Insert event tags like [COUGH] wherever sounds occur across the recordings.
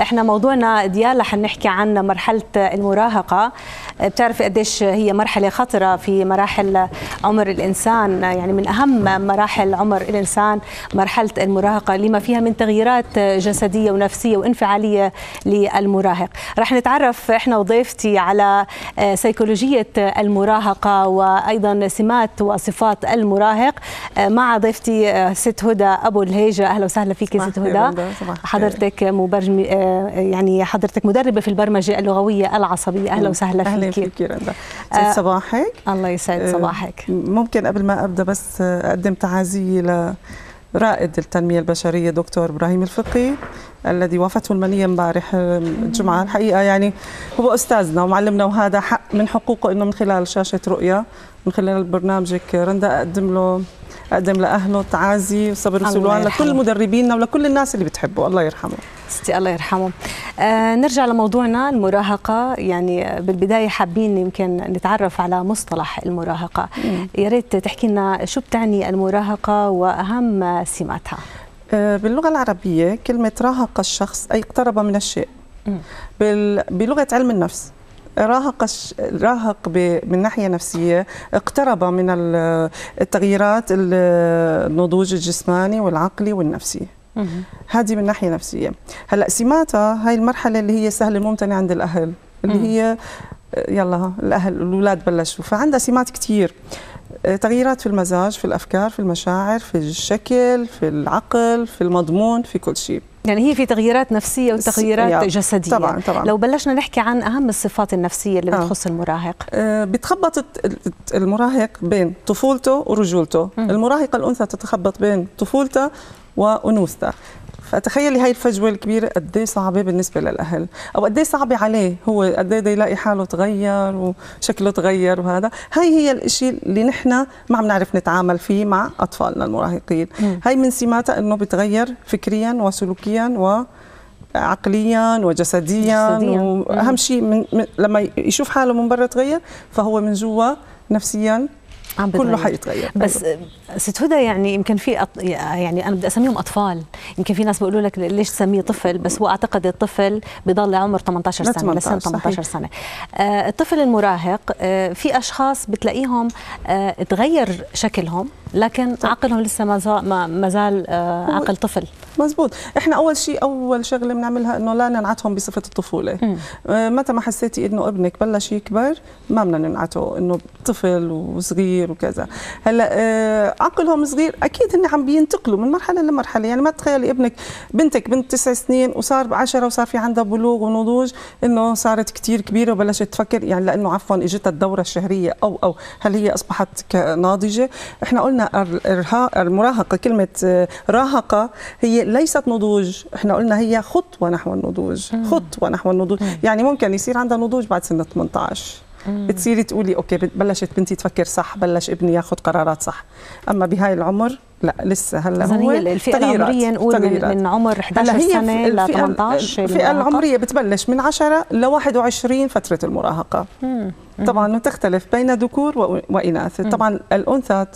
إحنا موضوعنا ديال رح نحكي عن مرحلة المراهقة. بتعرفي قديش هي مرحلة خطرة في مراحل عمر الإنسان يعني من أهم مراحل عمر الإنسان مرحلة المراهقة لما فيها من تغييرات جسدية ونفسية وانفعالية للمراهق. رح نتعرف إحنا وضيفتي على سيكولوجية المراهقة وأيضا سمات وصفات المراهق مع ضيفتي ست هدى أبو الهيجة. أهلا وسهلا فيك ست هدى. حضرتك مبرم يعني حضرتك مدربة في البرمجة اللغوية العصبية. أهلا وسهلا فيك أهلا فيك رندا سعد صباحك. الله يسعد صباحك. ممكن قبل ما أبدأ بس أقدم تعازي لرائد التنمية البشرية دكتور إبراهيم الفقي الذي وافته المنية امبارح الجمعه الحقيقة يعني هو أستاذنا ومعلمنا وهذا حق من حقوقه إنه من خلال شاشة رؤيا من خلال برنامجك رندأ أقدم له أقدم لأهله تعازي وصبر وسلوان لكل مدربينا ولكل الناس اللي بتحبه الله يرحمه. ستي الله يرحمه. آه نرجع لموضوعنا المراهقة. يعني بالبداية حابين يمكن نتعرف على مصطلح المراهقة. يا ريت تحكي لنا شو بتعني المراهقة وأهم سماتها. آه باللغة العربية كلمة راهق الشخص أي اقترب من الشيء. بلغة علم النفس. راهق راهق من ناحية نفسية اقترب من التغييرات النضوج الجسماني والعقلي والنفسي. هذه من ناحية نفسية. هلأ سماتها هاي المرحلة اللي هي سهل الممتنع عند الأهل اللي هي يلا الأهل الأولاد بلشوا. فعندها سمات كثير تغييرات في المزاج في الأفكار في المشاعر في الشكل في العقل في المضمون في كل شيء. يعني هي في تغييرات نفسية وتغييرات جسدية. طبعا طبعا. لو بلشنا نحكي عن أهم الصفات النفسية اللي بتخص آه. المراهق. آه بتخبط المراهق بين طفولته ورجولته. م. المراهقة الأنثى تتخبط بين طفولتها وانوثتها فتخيلي هاي الفجوة الكبيرة قد إيه صعبة بالنسبة للأهل أو قد إيه صعبة عليه هو قد إيه يلاقي حاله تغير وشكله تغير وهذا هاي هي الشيء اللي نحن ما عم نعرف نتعامل فيه مع أطفالنا المراهقين م. هاي من سماتها إنه بتغير فكريا وسلوكيا و عقليا وجسديا جسدياً. وأهم شيء من, من لما يشوف حاله من برا تغير فهو من جوا نفسيا عم كله حيتغير. بس ست هدى يعني يمكن في أط... يعني أنا بدي أسميهم أطفال. يمكن في ناس بيقولوا لك ليش تسميه طفل؟ بس هو أعتقد الطفل بضل عمر 18 سنة لسنه 18 سنة. آه الطفل المراهق آه في أشخاص بتلاقيهم آه تغير شكلهم لكن طيب. عقلهم لسه ما ما زال آه عقل طفل. مزبوط. إحنا أول شيء أول شغلة بنعملها إنه لا ننعتهم بصفة الطفولة. آه متى ما حسيتي إنه ابنك بلش يكبر ما بدنا ننعته إنه طفل وصغير وكذا. هلا آه عقلهم صغير أكيد هن عم بينتقلوا من مرحلة لمرحلة. يعني ما تخيلي ابنك بنتك بنت تسع سنين وصار بعشرة وصار في عندها بلوغ ونضوج إنه صارت كثير كبيرة وبلشت تفكر. يعني لأنه عفوا اجتها الدورة الشهرية أو أو هل هي أصبحت ناضجه إحنا قلنا المراهقة كلمة راهقة هي ليست نضوج. إحنا قلنا هي خطوة نحو النضوج خطوة نحو النضوج. يعني ممكن يصير عندها نضوج بعد سن 18 بتصيري تقولي أوكي بلشت بنتي تفكر صح بلش ابني ياخذ قرارات صح. أما بهاي العمر لا لسه هلأ هو الفئة العمرية نقول من, من عمر 11 سنة ل 18 الفئة العمرية بتبلش من 10 ل 21 فترة المراهقة. مم. طبعا تختلف بين ذكور وإناث. طبعا الأنثى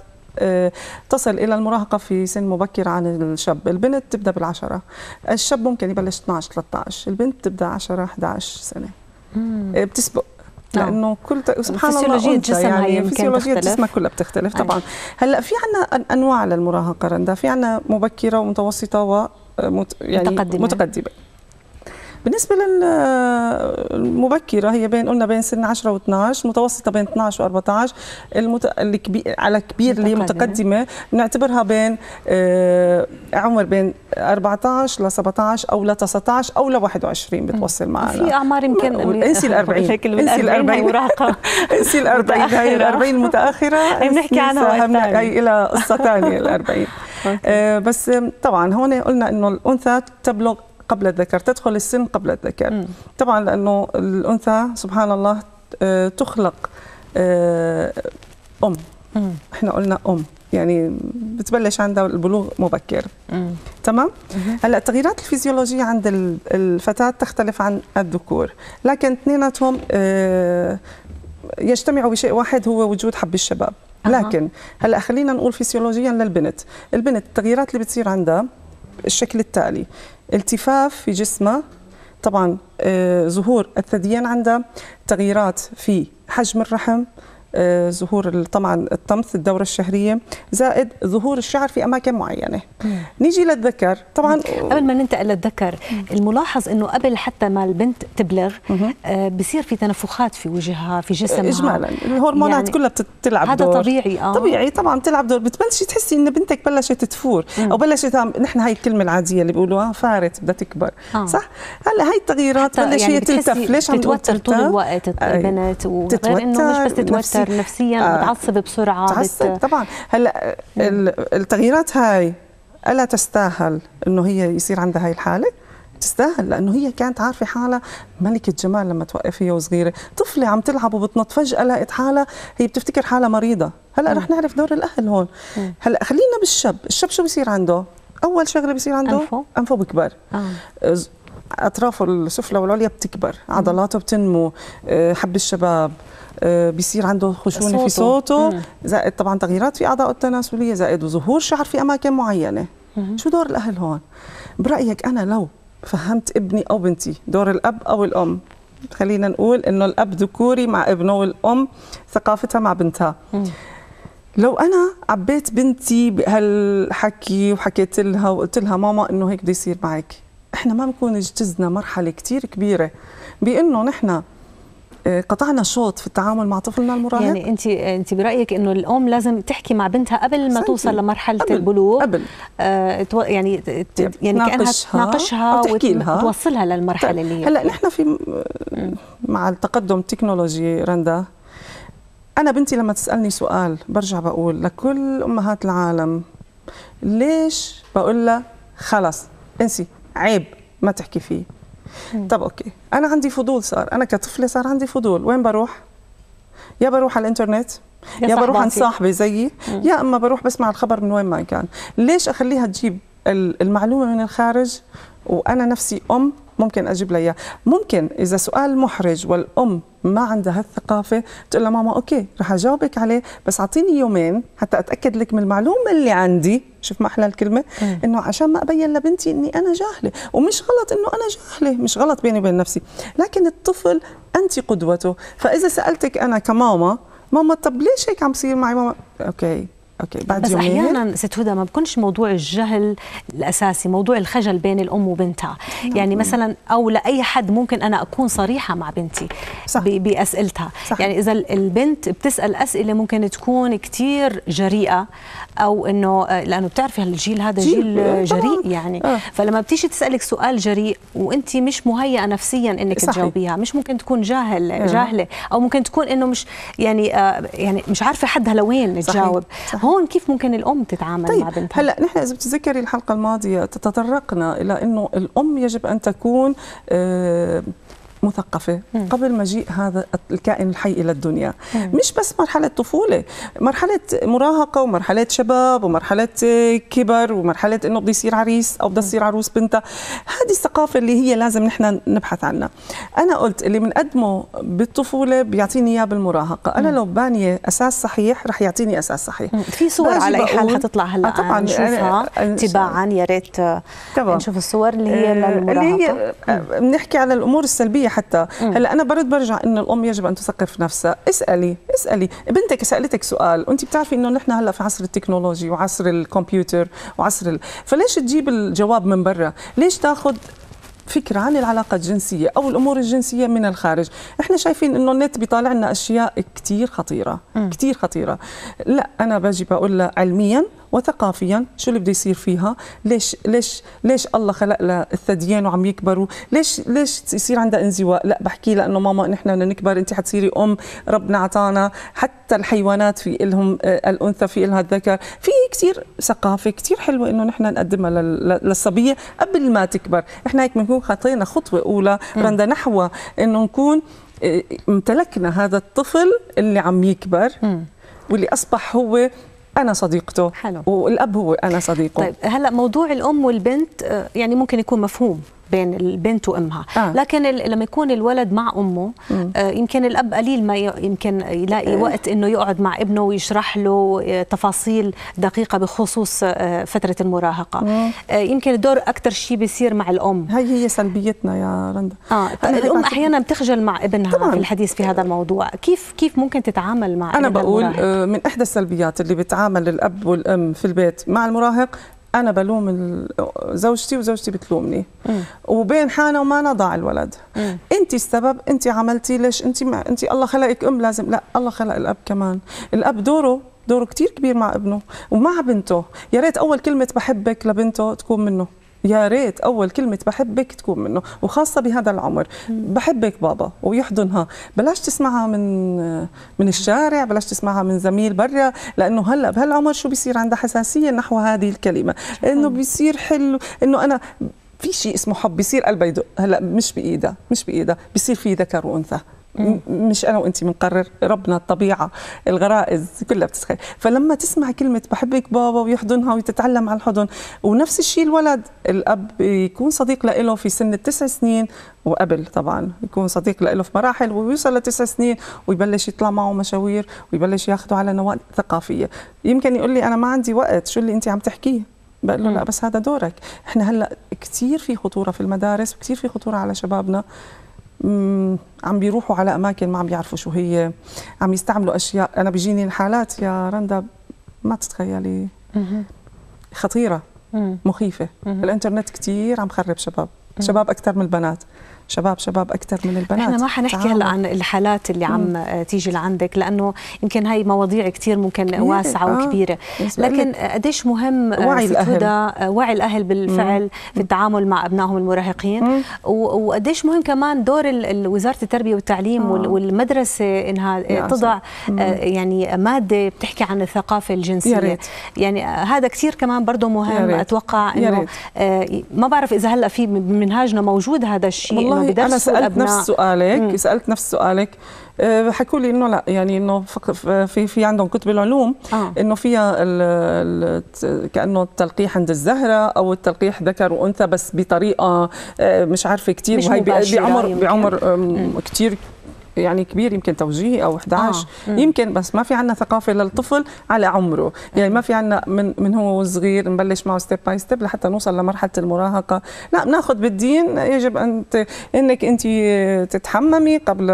تصل إلى المراهقة في سن مبكر عن الشاب. البنت تبدأ بالعشرة. الشاب ممكن يبلش 12 13 البنت تبدأ 10 11 سنة. مم. بتسبق لأنه كل سبحان الله فسيولوجية الجسم يعني فسيولوجية جسمك كلها بتختلف طبعا أي. هلأ في عندنا أنواع للمراهقة رندا في عندنا مبكرة ومتوسطة و يعني متقدمة, متقدمة. بالنسبة للمبكرة هي بين قلنا بين سن 10 و12 متوسطة بين 12 و14 المت... اللي كبير على كبير اللي هي متقدمة. نعتبرها بين آه عمر بين 14 ل 17 أو ل 19 أو ل 21 بتوصل معنا. في أعمار يمكن انسي ال 40 [LAUGHS] انسي ال 40 مراهقة. [LAUGHS] انسي ال 40 [LAUGHS] هي ال 40 المتأخرة بنحكي عنها هي إلى قصة ثانية ال 40 آه بس طبعا هون قلنا إنه الأنثى تبلغ قبل الذكر تدخل السن قبل الذكر. م. طبعا لأنه الأنثى سبحان الله تخلق أم. م. إحنا قلنا أم. يعني بتبلش عندها البلوغ مبكر. م. تمام؟ هلأ التغييرات الفيزيولوجية عند الفتاة تختلف عن الذكور. لكن اثنيناتهم يجتمعوا بشيء واحد هو وجود حب الشباب. لكن هلأ خلينا نقول فيزيولوجيا للبنت. البنت التغييرات اللي بتصير عندها الشكل التالي. التفاف في جسمها طبعا آه، ظهور الثديين عندها تغييرات في حجم الرحم ظهور ال- طبعا الطمث الدورة الشهرية زائد ظهور الشعر في أماكن معينة. نيجي للذكر. طبعا قبل ما ننتقل للذكر الملاحظ إنه قبل حتى ما البنت تبلغ آه بصير في تنفخات في وجهها في جسمها. اجمالا. الهرمونات يعني كلها بتلعب هذا دور. طبيعي آه. طبيعي طبعا بتلعب دور. بتبلشي تحسي إن بنتك بلشت تفور أو بلشت نحن هاي الكلمة العادية اللي بيقولوها فارت بدها تكبر. آه. صح؟ هلأ هاي التغييرات حتى بلش يعني هي تلتف ليش عم تتوتر طول؟ الوقت. البنت وغير إنه مش بس تتوتر، نفسي- نفسيا آه. بتعصب بسرعة تعصب. بت... طبعا. هلأ ال- التغييرات هاي ألا تستاهل إنه هي يصير عندها هاي الحالة؟ تستاهل لأنه هي كانت عارفة حالها ملكة جمال لما توقف هي وصغيرة. طفلة عم تلعب وبتنط فجأة لقت حالها هي بتفتكر حالها مريضة. هلأ رح نعرف دور الأهل هون. هلأ خلينا بالشاب الشاب شو بصير عنده؟ أول شغلة بصير عنده أنفه؟ أنفه بكبر. آه. اطرافه السفلى والعليا بتكبر عضلاته بتنمو آه، حب الشباب آه، بيصير عنده خشونة في صوته. صوته. مم. زائد طبعا تغييرات في أعضاء التناسلية زائد ظهور شعر في أماكن معينة. شو دور الأهل هون؟ برأيك أنا لو فهمت ابني أو بنتي دور الأب أو الأم خلينا نقول إنه الأب ذكوري مع ابنه والأم ثقافتها مع بنتها. لو أنا عبيت بنتي بهالحكي وحكيت لها وقلت لها ماما إنه هيك بده يصير معك إحنا ما بنكون اجتزنا مرحلة كتير كبيرة بإنه نحن آه، قطعنا شوط في التعامل مع طفلنا المراهق. يعني أنت أنت برأيك إنه الأم لازم تحكي مع بنتها قبل ما. توصل لمرحلة قبل- البلوغ؟ قبل. آه يعني ت- يعني كأنها تناقشها. وتوصلها للمرحلة اللي هي هلأ نحن في مع التقدم التكنولوجي رندا أنا بنتي لما تسألني سؤال برجع بقول لكل أمهات العالم ليش بقول لها خلص انسي. عيب ما تحكي فيه. طب أوكي. أنا عندي فضول صار. أنا كطفلة صار عندي فضول. وين بروح؟ يا بروح على الإنترنت يا يا بروح عند. صاحبي زيي يا أما بروح بسمع الخبر من وين ما كان. ليش أخليها تجيب ال- المعلومة من الخارج؟ وأنا نفسي أم ممكن أجيب لها اياه ممكن إذا سؤال محرج والأم ما عندها هالثقافه تقول لها ماما okay رح أجاوبك عليه بس أعطيني يومين حتى أتأكد لك من المعلومة اللي عندي. شوف ما أحلى الكلمة. إنه عشان ما أبين لبنتي إني أنا جاهلة. ومش غلط إنه أنا جاهلة. مش غلط بيني وبين نفسي. لكن الطفل انت قدوته. فإذا سألتك أنا كماما ماما طب ليش هيك عم بصير معي؟ ماما okay. okay بعد بس يومين أحيانا ست هدى ما بكونش موضوع الجهل الأساسي موضوع الخجل بين الأم وبنتها يعني مثلا أو لأي حد ممكن أنا أكون صريحة مع بنتي صح. بأسئلتها صح. يعني إذا ال- البنت بتسأل أسئلة ممكن تكون كتير جريئة أو إنه آه، لأنه بتعرفي الجيل هذا جيل، جيل آه، جريء طبعاً. يعني آه. فلما بتيجي تسألك سؤال جريء وأنت مش مهيئة نفسيا إنك صحيح. تجاوبيها مش ممكن تكون جاهل آه. جاهلة أو ممكن تكون إنه مش يعني آه يعني مش عارفة حدها لوين. تجاوب صحيح. هون كيف ممكن الأم تتعامل طيب مع بنتها هلأ نحن إذا بتتذكري الحلقة الماضية تطرقنا إلى إنه الأم يجب أن تكون مثقفة قبل مجيء هذا الكائن الحي إلى الدنيا. مش بس مرحلة طفولة مرحلة مراهقة ومرحلة شباب ومرحلة كبر ومرحلة إنه بده يصير عريس أو بده تصير عروس بنتها. هذه الثقافة اللي هي لازم نحن نبحث عنها. أنا قلت اللي بنقدمه بالطفولة بيعطيني إياه بالمراهقة. أنا لو بانية أساس صحيح رح يعطيني أساس صحيح. في صور على أي حال حتطلع هلأ. آه طبعا. نشوفها. تباعا. يا ريت. نشوف الصور اللي هي للمراهقه اللي هي آه، بنحكي على الأمور السلبية. حتى. هلا أنا برد برجع إنه الأم يجب أن تثقف نفسها. اسألي اسألي. بنتك سألتك سؤال وأنت بتعرفي إنه نحن هلا في عصر التكنولوجي وعصر الكمبيوتر وعصر ال... فليش تجيب الجواب من برا؟ ليش تاخذ فكرة عن العلاقة الجنسية أو الأمور الجنسية من الخارج؟ إحنا شايفين إنه النت بيطالع لنا أشياء كتير خطيرة كتير خطيرة. لا أنا باجي بقول علميا وثقافيا شو اللي بده يصير فيها؟ ليش ليش ليش الله خلق لها الثديين وعم يكبروا؟ ليش ليش يصير عندها انزواء؟ لا بحكي لها إنه ماما نحن بدنا نكبر انت حتصيري أم ربنا أعطانا. حتى الحيوانات في لهم الأنثى في لها الذكر. في كثير ثقافة كثير حلوة إنه نحن نقدمها لل- للصبية قبل ما تكبر. إحنا هيك بنكون خطينا خطوة أولى رندا نحو إنه نكون آه، امتلكنا هذا الطفل اللي عم يكبر واللي أصبح هو أنا صديقته حلو. والأب هو أنا صديقه طيب هلا موضوع الأم والبنت آه، يعني ممكن يكون مفهوم بين البنت وأمها. آه. لكن لما يكون الولد مع أمه آه، يمكن الأب قليل ما يمكن يلاقي وقت إنه يقعد مع ابنه ويشرح له آه، تفاصيل دقيقة بخصوص آه، فترة المراهقة. آه، يمكن الدور أكثر شيء بيصير مع الأم. هي هي سلبيتنا يا رندا. آه الام أحيانا بتخجل مع ابنها طبعاً. في الحديث في هذا الموضوع. كيف كيف ممكن تتعامل مع أنا بقول المراهق؟ آه، من إحدى السلبيات اللي بتعامل الأب والأم في البيت مع المراهق أنا بلوم زوجتي وزوجتي بتلومني. وبين حانه وما ضاع الولد. انت السبب انت عملتي ليش؟ انت ما انت الله خلقك أم لازم لا الله خلق الأب كمان. الأب دوره دوره كتير كبير مع ابنه ومع بنته. يا ريت أول كلمة بحبك لبنته تكون منه. يا ريت أول كلمة بحبك تكون منه وخاصة بهذا العمر. بحبك بابا ويحضنها. بلاش تسمعها من من الشارع بلاش تسمعها من زميل برا لأنه هلا بهالعمر شو بيصير؟ عندها حساسية نحو هذه الكلمة. إنه بيصير حلو إنه أنا في شيء اسمه حب بيصير قلبها يدق هلا مش بإيدها مش بإيدها بيصير في ذكر وأنثى. مش أنا وانت بنقرر ربنا الطبيعة الغرائز كلها بتتخيل. فلما تسمع كلمة بحبك بابا ويحضنها وتتعلم على الحضن ونفس الشيء الولد الأب يكون صديق له في سن التسع سنين وقبل طبعا يكون صديق له في مراحل ويوصل لتسع سنين ويبلش يطلع معه مشاوير ويبلش ياخده على نوادي ثقافية. يمكن يقول لي أنا ما عندي وقت شو اللي انت عم تحكيه؟ بقول له لا بس هذا دورك. إحنا هلأ كثير في خطورة في المدارس وكثير في خطورة على شبابنا. عم بيروحوا على أماكن ما عم بيعرفوا شو هي. عم يستعملوا أشياء. أنا بيجيني الحالات يا رندا ما تتخيلي. خطيرة. مخيفة. الإنترنت كثير عم خرب شباب. شباب أكثر من البنات. شباب شباب أكثر من البنات إحنا ما حنحكي. هلأ عن الحالات اللي عم آه، تيجي لعندك لأنه يمكن هاي مواضيع كثير ممكن واسعة آه. وكبيرة لكن لك قديش مهم آه، وعي. هدى، آه، وعي الأهل بالفعل في التعامل مع أبنائهم المراهقين مم. وقديش مهم كمان دور وزارة التربية والتعليم آه. وال- والمدرسة إنها تضع مم. يعني مادة بتحكي عن الثقافة الجنسية يا ريت. يعني هذا كثير كمان برضه مهم ريت. أتوقع إنه. آه، ما بعرف إذا هلأ في بمنهاجنا موجود هذا الشيء والله أنا بدرسوا سألت نفس سؤالك مم. سألت نفس سؤالك أه، حكوا لي إنه لا يعني إنه في في عندهم كتب العلوم آه. إنه فيها ال ال كأنه التلقيح عند الزهرة أو التلقيح ذكر وأنثى بس بطريقة أه، مش عارفة كثير وهي بعمر يمكن. بعمر كثير يعني كبير يمكن توجيهي أو 11 آه. يمكن بس ما في عندنا ثقافة للطفل على عمره. يعني ما في عندنا من من هو صغير نبلش معه step by step لحتى نوصل لمرحلة المراهقة. لا بناخذ بالدين. يجب أن. إنك أنت تتحممي قبل.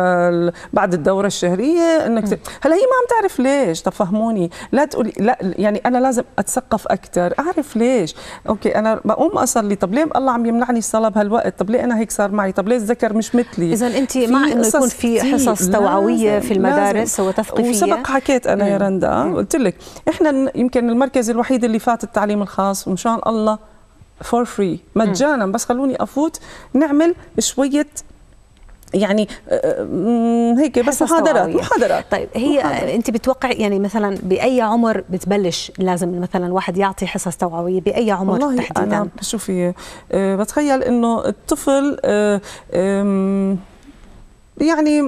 بعد الدورة الشهرية إنك ت... هلا هي ما عم تعرف ليش. طب فهموني. لا تقولي لا يعني أنا لازم أتثقف أكثر أعرف ليش. okay أنا بقوم أصلي. طب ليه الله عم يمنعني الصلاة بهالوقت؟ طب ليه أنا هيك صار معي؟ طب ليه الذكر مش مثلي؟ اذا أنت مع انه يكون في. حصص توعوية في المدارس لازم. وتثقيفية. وسبق حكيت أنا يا رندا قلت لك إحنا يمكن المركز الوحيد اللي فات التعليم الخاص ومشان الله for free مجانا. بس خلوني أفوت نعمل شوية يعني آه، م- هيك بس محاضرات. محاضرات. طيب هي محاضرات. أنت بتوقع يعني مثلا بأي عمر بتبلش لازم مثلا الواحد يعطي حصص توعوية؟ بأي عمر والله تحديدا؟ أنا شوفي آه، بتخيل إنه الطفل آه، يعني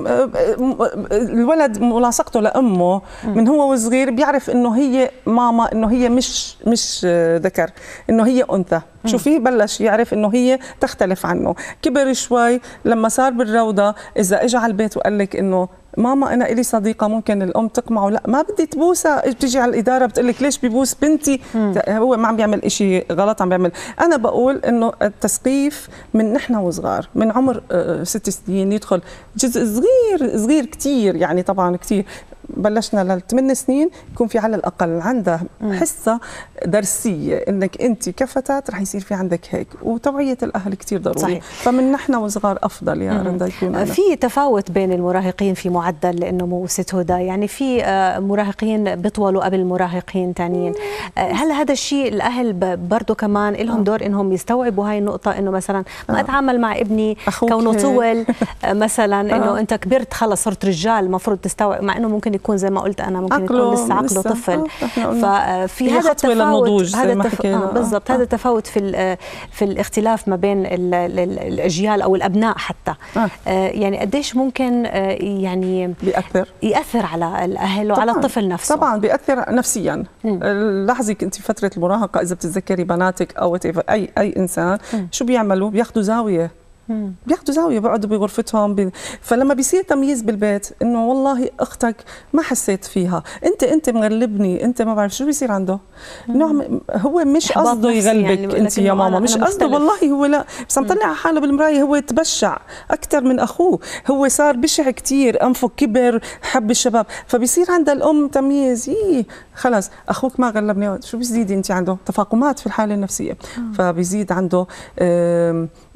الولد ملاصقته لأمه من هو وصغير بيعرف إنه هي ماما إنه هي مش مش ذكر إنه هي أنثى. شوفي بلش يعرف إنه هي تختلف عنه. كبر شوي لما صار بالروضة إذا اجى على البيت وقال لك إنه ماما أنا إلي صديقة ممكن الأم تقمعه. لا ما بدي تبوسها. بتيجي على الإدارة بتقول لك ليش ببوس بنتي؟ هو ما عم بيعمل إشي غلط عم بيعمل. أنا بقول إنه التثقيف من نحن وصغار من عمر آه، ست سنين يدخل. جزء صغير صغير كتير يعني طبعا كتير. بلشنا للثمان سنين يكون في على الأقل عندها حصة درسية إنك أنت كفتاة رح يصير في عندك هيك وتوعية الأهل كتير ضروري صحيح. فمن نحن وصغار أفضل يا رندا يكون أنا. في تفاوت بين المراهقين في معدل النمو ست هدى يعني في آه، مراهقين بيطولوا قبل مراهقين تانيين آه، هل هذا الشيء الأهل برضه كمان لهم دور إنهم يستوعبوا هاي النقطة إنه مثلا ما أتعامل مع ابني كونه. طول [LAUGHS] آه، مثلا إنه آه. أنت كبرت خلص صرت رجال المفروض تستوعب مع إنه ممكن يكون زي ما قلت أنا ممكن يكون لسه عقله طفل آه ففي هذا التفاوت هذا التف... آه بالضبط. آه. هذا التفاوت في في الاختلاف ما بين الأجيال أو الأبناء حتى. آه. آه يعني قديش ممكن آه يعني بيأثر؟ يأثر على الأهل وعلى الطفل نفسه. طبعا بيأثر نفسيا. لاحظي انت فترة المراهقة إذا بتتذكري بناتك أو اي أي إنسان مم. شو بيعملوا؟ بياخذوا زاوية. بياخذوا زاوية بيقعدوا بغرفتهم بي... فلما بيصير تمييز بالبيت إنه والله أختك ما حسيت فيها. أنت أنت مغلبني أنت ما بعرف شو بيصير عنده. نوع هو مش قصده يغلبك يعني أنت يا ماما. مش قصده والله هو لا. بس عم طلع حاله بالمراية هو تبشع أكثر من أخوه. هو صار بشع كثير أنفه كبر حب الشباب. فبيصير عند الأم تمييز. إيه خلص أخوك ما غلبني. شو بيزيد أنت عنده؟ تفاقمات في الحالة النفسية. فبيزيد عنده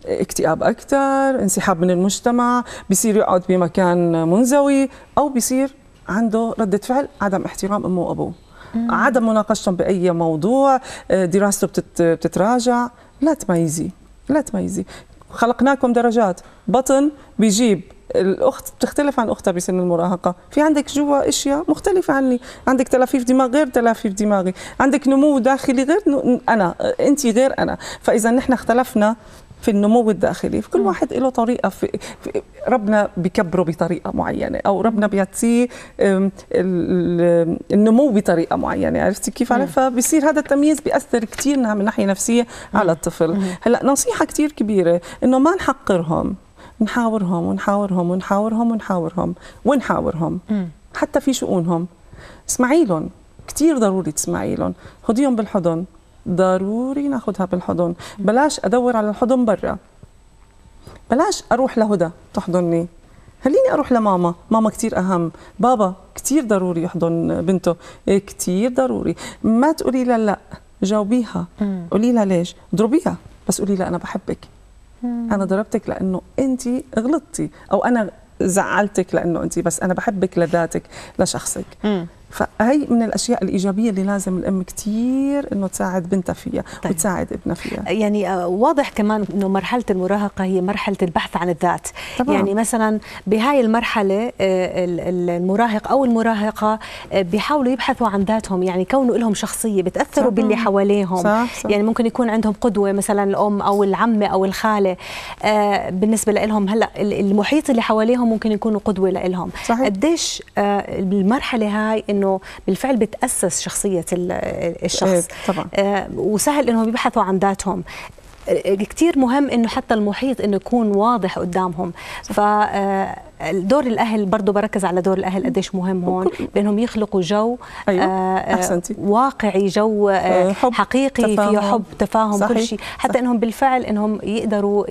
اكتئاب أكثر انسحاب من المجتمع بيصير يقعد بمكان منزوي أو بيصير عنده ردة فعل عدم احترام أمه وأبوه. عدم مناقشتهم بأي موضوع آه، دراسته بتتراجع لا تميزي لا تميزي. خلقناكم درجات. بطن بيجيب الأخت بتختلف عن أختها بسن المراهقة. في عندك جوا أشياء مختلفة عني. عندك تلافيف دماغ غير تلافيف دماغي. عندك نمو داخلي غير أنا انت غير أنا. فإذا نحن اختلفنا في النمو الداخلي في كل واحد له طريقة في, ربنا بكبره بطريقة معينة أو ربنا بيعطيه النمو بطريقة معينة عرفتي كيف على؟ فبصير هذا التمييز بيأثر كثير من ناحية نفسية على الطفل. هلأ نصيحة كثير كبيرة إنه ما نحقرهم نحاورهم ونحاورهم ونحاورهم ونحاورهم ونحاورهم حتى في شؤونهم. اسمعي لهم كثير ضروري تسمعي لهم خذيهم بالحضن. ضروري ناخذها بالحضن. بلاش أدور على الحضن برا. بلاش أروح لهدى تحضني. خليني أروح لماما. ماما كثير أهم. بابا كثير ضروري يحضن بنته. إيه كثير ضروري. ما تقولي لها لا جاوبيها. قولي لها ليش؟ اضربيها. بس قولي لها أنا بحبك. أنا ضربتك لأنه أنت غلطتي. أو أنا زعلتك لأنه أنت بس أنا بحبك لذاتك لشخصك. فهي من الأشياء الإيجابية اللي لازم الأم كثير إنه تساعد بنتها فيها طيب. وتساعد ابنها فيها يعني آه، واضح كمان إنه مرحلة المراهقة هي مرحلة البحث عن الذات طبعا. يعني مثلا بهاي المرحلة آه، المراهق أو المراهقة آه، بيحاولوا يبحثوا عن ذاتهم يعني كونه لهم شخصية بتأثروا طبعا. باللي حواليهم صح صح. يعني ممكن يكون عندهم قدوة مثلا الأم أو العمة أو الخالة بالنسبة لهم هلأ المحيط اللي حواليهم ممكن يكونوا قدوة لهم قديش المرحلة هاي إنه إنه بالفعل بتأسس شخصية الشخص. إيه، طبعا. آه، وسهل إنهم يبحثوا عن ذاتهم. آه، كثير مهم إنه حتى المحيط إنه يكون واضح قدامهم. ف آه، دور الأهل برضه بركز على دور الأهل قديش مهم هون بأنهم يخلقوا جو أيوة. آه أحسنتي. واقعي جو آه حب حقيقي فيه حب تفاهم صحيح. كل شيء حتى صحيح. إنهم بالفعل إنهم يقدروا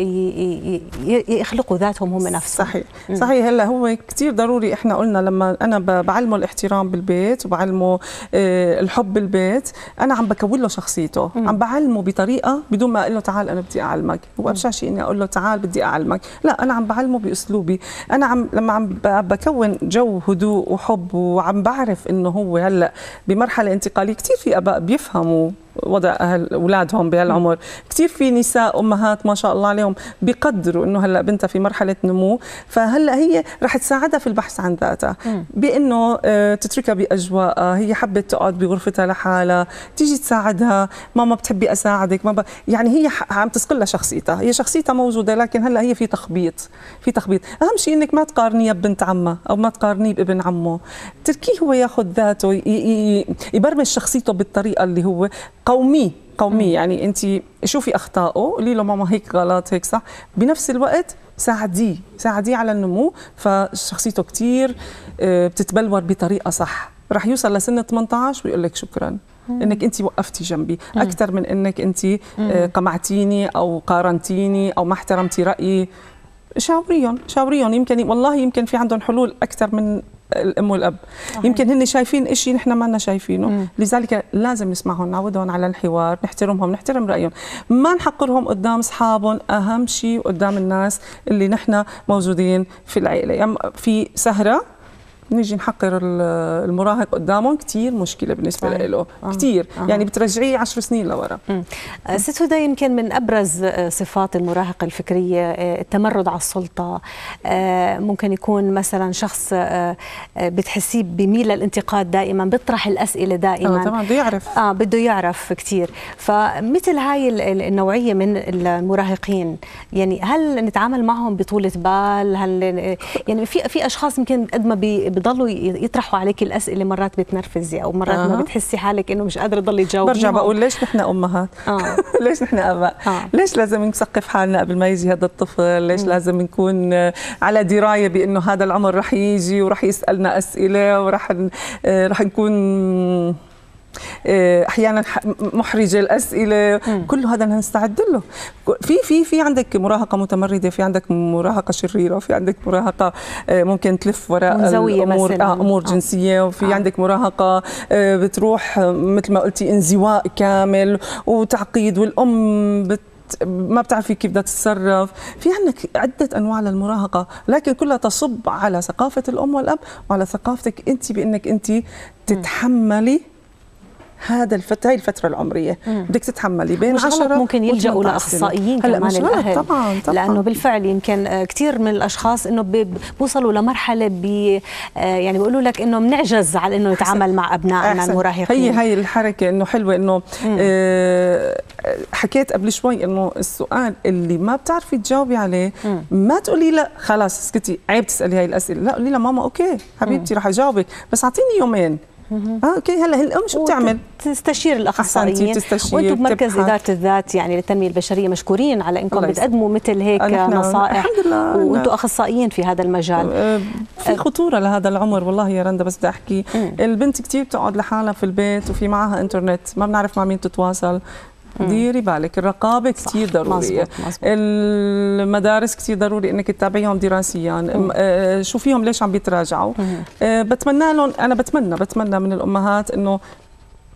يخلقوا ذاتهم هم نفسهم صحيح م. صحيح هلأ هو كثير ضروري إحنا قلنا لما أنا بعلمه الاحترام بالبيت وبعلمه آه الحب بالبيت أنا عم بكون له شخصيته م. عم بعلمه بطريقة بدون ما أقول له تعال أنا بدي أعلمك هو ابشع شيء إني أقول له تعال بدي أعلمك لا أنا عم بعلمه بأسلوبي أنا عم لما عم بكون جو هدوء وحب وعم بعرف إنه هو هلأ بمرحلة انتقالية كثير في أباء بيفهموا. وضع أهل أولادهم بهالعمر. كثير في نساء أمهات ما شاء الله عليهم بيقدروا إنه هلأ بنتها في مرحلة نمو فهلأ هي رح تساعدها في البحث عن ذاتها. بإنه آه، تتركها بأجواءها هي حبت تقعد بغرفتها لحالها تيجي تساعدها ماما بتحبي أساعدك ما يعني هي عم تسقلها شخصيتها. هي شخصيتها موجودة لكن هلأ هي في تخبيط في تخبيط. أهم شيء إنك ما تقارنيها ببنت عمها أو ما تقارنيه بابن عمه. تركيه هو ياخذ ذاته يبرمج شخصيته بالطريقة اللي هو قومي قومي. يعني انت شوفي اخطائه قولي له ماما هيك غلط هيك صح. بنفس الوقت ساعديه ساعديه على النمو. فشخصيته كثير آه، بتتبلور بطريقة صح. رح يوصل لسن 18 ويقول لك شكرا. إنك انت وقفتي جنبي. أكثر من إنك انت آه، قمعتيني أو قارنتيني أو ما احترمتي رأيي. شاوريهم شاوريهم. يمكن والله يمكن في عندهم حلول أكثر من الأم والأب صحيح. يمكن هن شايفين شيء نحن ما لنا شايفينه مم. لذلك لازم نسمعهم نعودهم على الحوار نحترمهم نحترم رأيهم ما نحقرهم قدام أصحابهم أهم شيء قدام الناس اللي نحن موجودين في العائله يعني في سهرة نيجي نحقر المراهق قدامهم كثير مشكلة بالنسبة. له آه. كثير آه. يعني بترجعيه 10 سنين لورا. ست هدى يمكن من أبرز صفات المراهقة الفكرية التمرد على السلطة. ممكن يكون مثلا شخص بتحسيه بميل للانتقاد دائما بيطرح الأسئلة دائما. آه طبعا بده يعرف. آه بده يعرف كثير فمثل هاي النوعية من المراهقين يعني هل نتعامل معهم بطولة بال؟ هل يعني في في أشخاص يمكن قد ما بيضلوا يطرحوا عليك الأسئلة مرات بتنرفزي أو مرات آه. ما بتحسي حالك إنه مش قادرة تضلي تجاوبي برجع بقول ليش نحن أمهات آه. [LAUGHS] ليش نحن آباء آه. ليش لازم نثقف حالنا قبل ما يجي هذا الطفل ليش م. لازم نكون على دراية بإنه هذا العمر رح يجي ورح يسألنا أسئلة ورح آه، رح نكون أحيانا محرجة الأسئلة. كل هذا نستعد له. في في في عندك مراهقة متمردة في عندك مراهقة شريرة في عندك مراهقة آه، ممكن تلف وراء الأمور آه أمور جنسية. وفي آه. عندك مراهقة بتروح مثل ما قلتي انزواء كامل وتعقيد والأم بت ما بتعرفي كيف بدها تتصرف. في عندك عدة أنواع للمراهقة لكن كلها تصب على ثقافة الأم والأب وعلى ثقافتك أنت بأنك أنت تتحملي هذا الفترة هي الفترة العمرية. بدك تتحملي بين 10 ممكن يلجأوا لأخصائيين كمان الأهل. طبعا طبعا. لأنه بالفعل يمكن كثير من الأشخاص إنه بيوصلوا لمرحلة بي آه، يعني بيقولوا لك إنه بنعجز على إنه نتعامل مع أبنائنا المراهقين. هي هي الحركة إنه حلوة إنه آه حكيت قبل شوي إنه السؤال اللي ما بتعرفي تجاوبي عليه مم. ما تقولي لا خلاص اسكتي عيب تسألي هاي الأسئلة. لا قولي لها ماما okay حبيبتي رح أجاوبك. بس أعطيني يومين. آه okay هلا الأم شو بتعمل؟ تستشير الأخصائيين. وأنتم بمركز إدارة الذات يعني للتنمية البشرية مشكورين على إنكم بتقدموا مثل هيك نصائح. الحمد لله وأنتم أخصائيين في هذا المجال. آه، في خطورة لهذا العمر والله يا رندا بس بدي أحكي. البنت كثير بتقعد لحالها في البيت وفي معها إنترنت ما بنعرف مع مين تتواصل. ديري بالك الرقابة كثير ضرورية. مزبوط مزبوط. المدارس كثير ضروري إنك تتابعيهم دراسيا. آه، شوفيهم ليش عم بيتراجعوا؟ آه، بتمنى لهم أنا بتمنى بتمنى من الأمهات إنه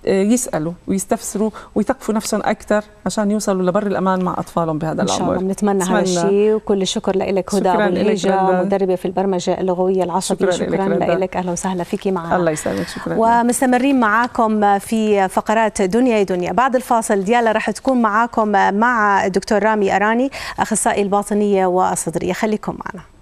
يسألوا ويستفسروا ويثقفوا نفسهم أكثر عشان يوصلوا لبر الأمان مع أطفالهم بهذا العمر إن شاء الله بنتمنى هذا الشيء. وكل الشكر لك هدى أبو مدربة في البرمجة اللغوية العصبية. شكرا, لك أهلا وسهلا فيكي معنا. الله يسلمك شكرا ومستمرين معاكم في فقرات دنيا دنيا. بعد الفاصل ديالا رح تكون معاكم مع الدكتور رامي أراني أخصائي الباطنية والصدرية. خليكم معنا.